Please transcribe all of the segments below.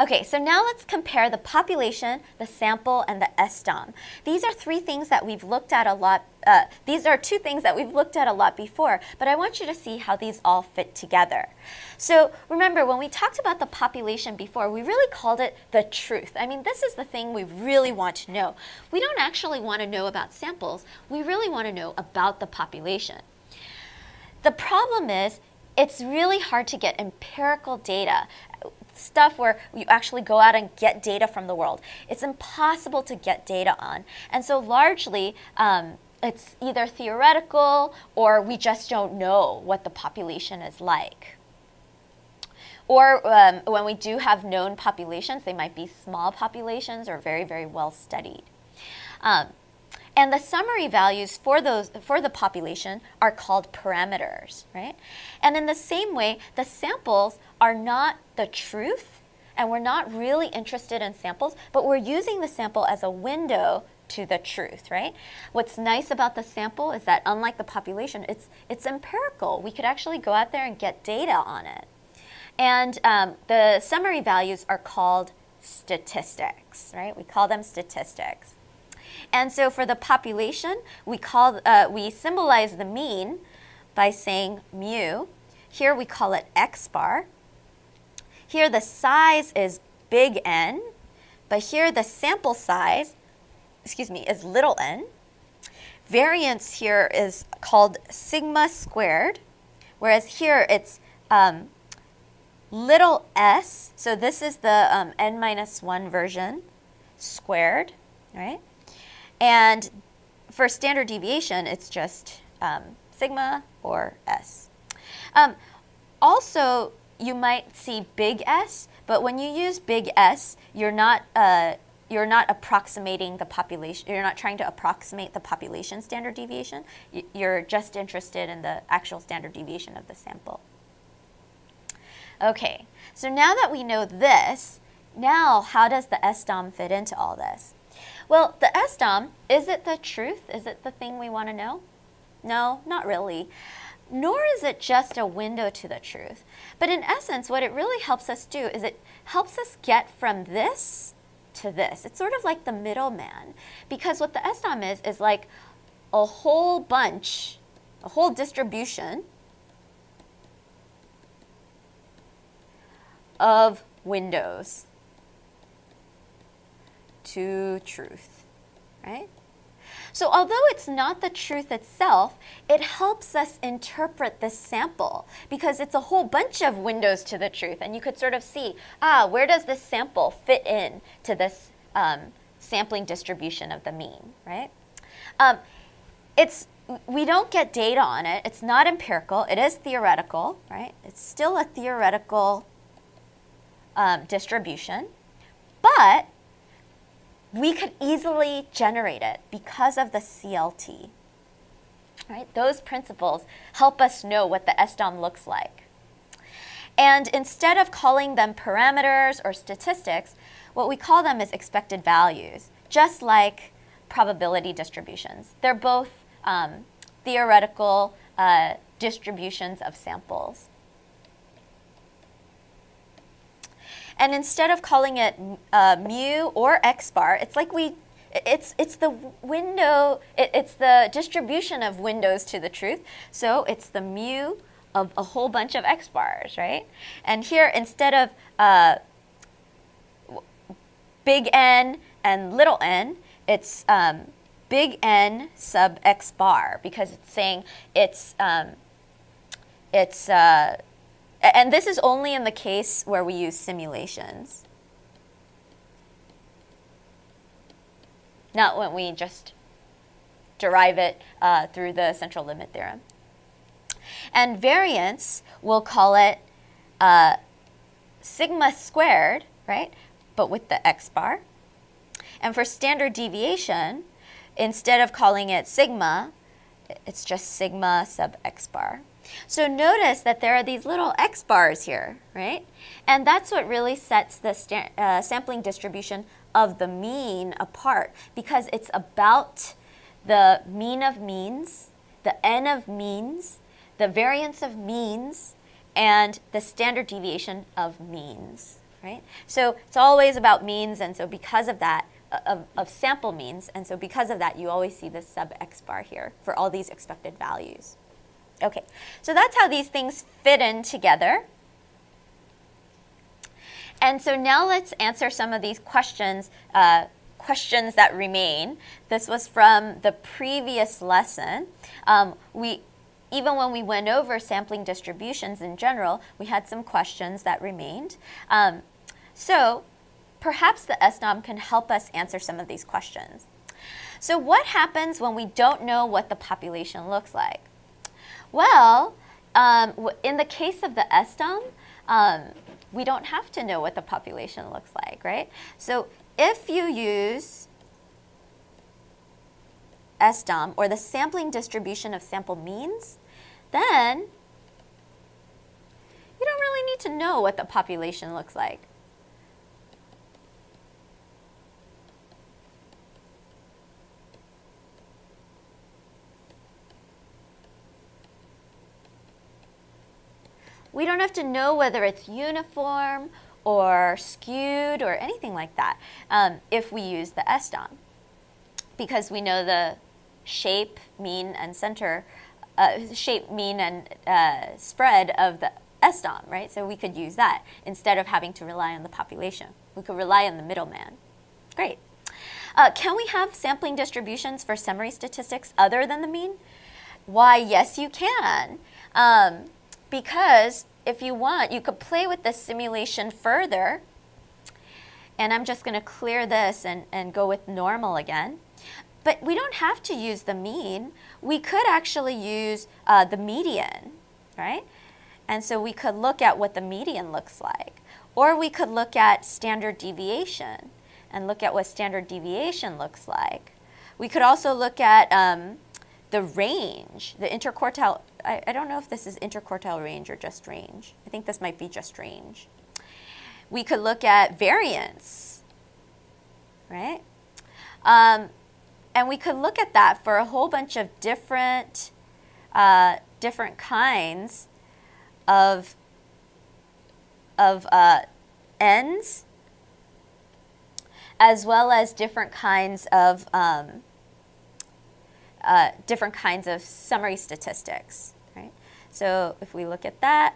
Okay, so now let's compare the population, the sample, and the SDOM. These are three things that we've looked at a lot. Uh, these are two things that we've looked at a lot before, but I want you to see how these all fit together. So remember, when we talked about the population before, we really called it the truth. I mean, this is the thing we really want to know. We don't actually want to know about samples. We really want to know about the population. The problem is, it's really hard to get empirical data stuff where you actually go out and get data from the world. It's impossible to get data on. And so largely, um, it's either theoretical or we just don't know what the population is like. Or um, when we do have known populations, they might be small populations or very, very well studied. Um, and the summary values for those for the population are called parameters, right? And in the same way, the samples are not the truth, and we're not really interested in samples, but we're using the sample as a window to the truth, right? What's nice about the sample is that unlike the population, it's it's empirical. We could actually go out there and get data on it. And um, the summary values are called statistics, right? We call them statistics. And so for the population, we, call, uh, we symbolize the mean by saying mu. Here we call it x bar. Here the size is big N, but here the sample size, excuse me, is little n. Variance here is called sigma squared, whereas here it's um, little s, so this is the um, n minus 1 version squared, right? And for standard deviation, it's just um, sigma or s. Um, also, you might see big S, but when you use big S, you're not uh, you're not approximating the population. You're not trying to approximate the population standard deviation. You're just interested in the actual standard deviation of the sample. Okay, so now that we know this, now how does the SDOM fit into all this? Well, the SDOM, is it the truth? Is it the thing we want to know? No, not really. Nor is it just a window to the truth. But in essence, what it really helps us do is it helps us get from this to this. It's sort of like the middleman. Because what the SDOM is, is like a whole bunch, a whole distribution of windows to truth, right? So although it's not the truth itself, it helps us interpret this sample because it's a whole bunch of windows to the truth. And you could sort of see, ah, where does this sample fit in to this um, sampling distribution of the mean, right? Um, it's, we don't get data on it. It's not empirical. It is theoretical, right? It's still a theoretical um, distribution. But we could easily generate it because of the CLT. Right? Those principles help us know what the SDOM looks like. And instead of calling them parameters or statistics, what we call them is expected values, just like probability distributions. They're both um, theoretical uh, distributions of samples. And instead of calling it uh, mu or x bar, it's like we, it's, it's the window, it, it's the distribution of windows to the truth. So it's the mu of a whole bunch of x bars, right? And here, instead of uh, big N and little n, it's um, big N sub x bar because it's saying it's, um, it's uh, and this is only in the case where we use simulations. Not when we just derive it uh, through the central limit theorem. And variance, we'll call it uh, sigma squared, right? But with the x bar. And for standard deviation, instead of calling it sigma, it's just sigma sub x bar. So notice that there are these little X bars here, right? And that's what really sets the uh, sampling distribution of the mean apart because it's about the mean of means, the n of means, the variance of means, and the standard deviation of means. right? So it's always about means, and so because of that, uh, of, of sample means, and so because of that, you always see this sub x bar here for all these expected values. Okay, so that's how these things fit in together. And so now let's answer some of these questions, uh, questions that remain. This was from the previous lesson. Um, we, even when we went over sampling distributions in general, we had some questions that remained. Um, so perhaps the SDOM can help us answer some of these questions. So what happens when we don't know what the population looks like? Well, um, in the case of the SDOM, um, we don't have to know what the population looks like, right? So if you use SDOM, or the sampling distribution of sample means, then you don't really need to know what the population looks like. We don't have to know whether it's uniform or skewed or anything like that um, if we use the SDOM because we know the shape, mean, and center, uh, shape, mean, and uh, spread of the SDOM, right? So we could use that instead of having to rely on the population. We could rely on the middleman. Great. Uh, can we have sampling distributions for summary statistics other than the mean? Why, yes, you can. Um, because if you want, you could play with the simulation further. And I'm just going to clear this and, and go with normal again. But we don't have to use the mean. We could actually use uh, the median, right? And so we could look at what the median looks like. Or we could look at standard deviation and look at what standard deviation looks like. We could also look at um, the range, the interquartile I, I don't know if this is interquartile range or just range. I think this might be just range. We could look at variance, right? Um, and we could look at that for a whole bunch of different, uh, different kinds of, of uh, ends, as well as different kinds of um, uh, different kinds of summary statistics, right? So if we look at that,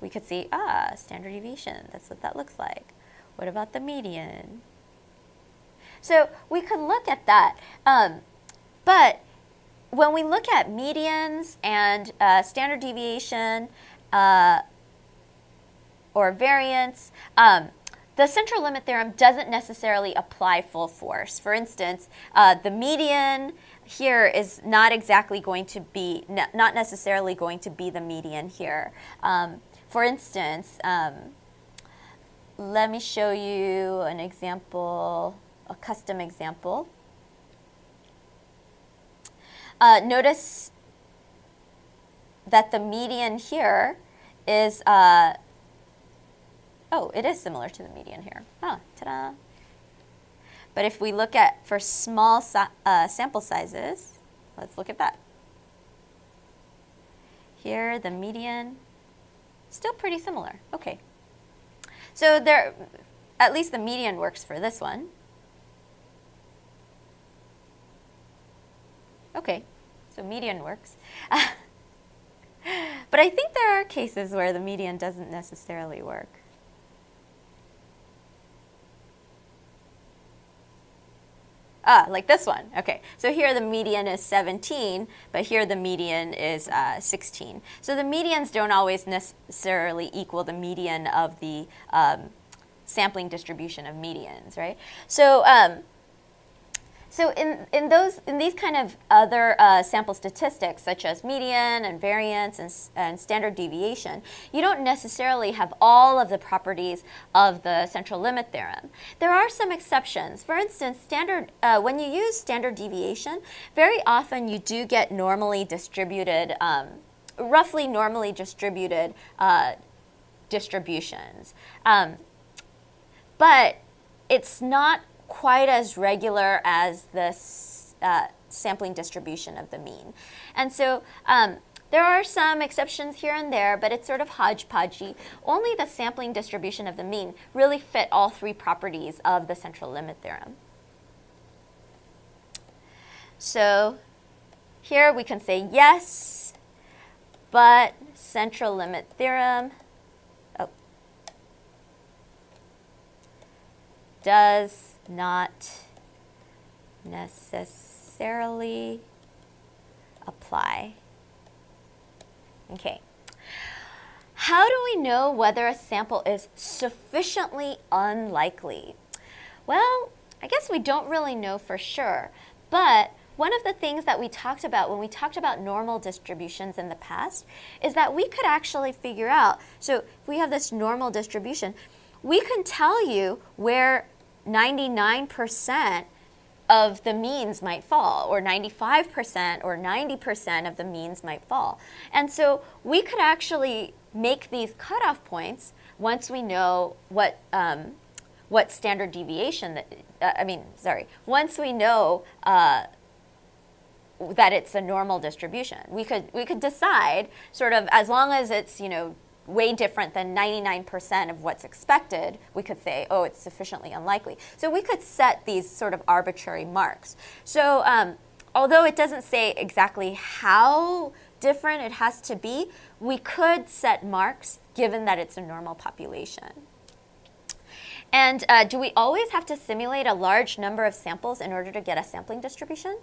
we could see, ah, standard deviation, that's what that looks like. What about the median? So we could look at that. Um, but when we look at medians and uh, standard deviation uh, or variance, um, the central limit theorem doesn't necessarily apply full force. For instance, uh, the median here is not exactly going to be, not necessarily going to be the median here. Um, for instance, um, let me show you an example, a custom example. Uh, notice that the median here is, uh, oh, it is similar to the median here. Ah, ta-da. But if we look at for small uh, sample sizes, let's look at that. Here, the median, still pretty similar. Okay. So there, at least the median works for this one. Okay, so median works. but I think there are cases where the median doesn't necessarily work. Ah, like this one. Okay, so here the median is 17, but here the median is uh, 16. So the medians don't always necessarily equal the median of the um, sampling distribution of medians, right? So um, so in, in, those, in these kind of other uh, sample statistics, such as median and variance and, and, standard deviation, you don't necessarily have all of the properties of the central limit theorem. There are some exceptions. For instance, standard, uh, when you use standard deviation, very often you do get normally distributed, um, roughly normally distributed uh, distributions. Um, but it's not quite as regular as the uh, sampling distribution of the mean. And so um, There are some exceptions here and there, but it's sort of hodgepodgey. Only the sampling distribution of the mean really fit all three properties of the central limit theorem. So here we can say yes, but central limit theorem oh, does not necessarily apply. Okay. How do we know whether a sample is sufficiently unlikely? Well, I guess we don't really know for sure, but one of the things that we talked about when we talked about normal distributions in the past is that we could actually figure out, so if we have this normal distribution, we can tell you where 99% of the means might fall, or 95% or 90% of the means might fall. And so we could actually make these cutoff points once we know what, um, what standard deviation, that, uh, I mean, sorry, once we know uh, that it's a normal distribution. We could, we could decide sort of as long as it's, you know, way different than 99% of what's expected, we could say, oh, it's sufficiently unlikely. So we could set these sort of arbitrary marks. So um, although it doesn't say exactly how different it has to be, we could set marks given that it's a normal population. And uh, do we always have to simulate a large number of samples in order to get a sampling distribution?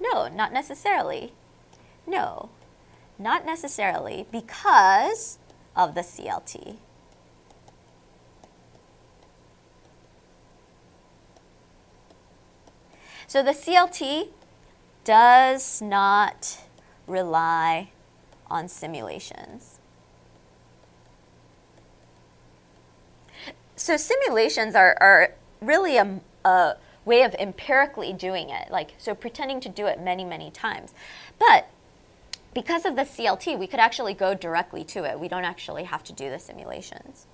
No, not necessarily. No, not necessarily because of the CLT. So the CLT does not rely on simulations. So simulations are, are really a, a way of empirically doing it, like so pretending to do it many, many times. But because of the CLT, we could actually go directly to it. We don't actually have to do the simulations.